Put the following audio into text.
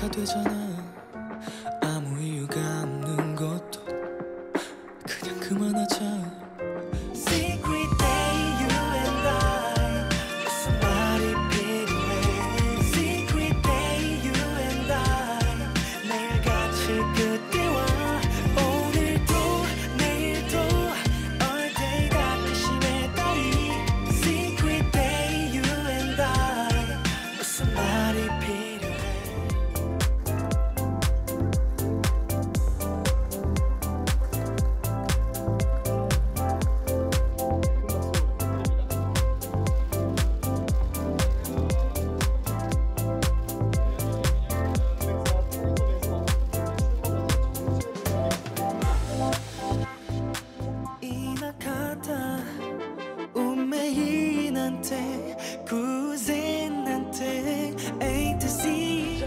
가 되잖아. nante, cousin nante, ain't to see.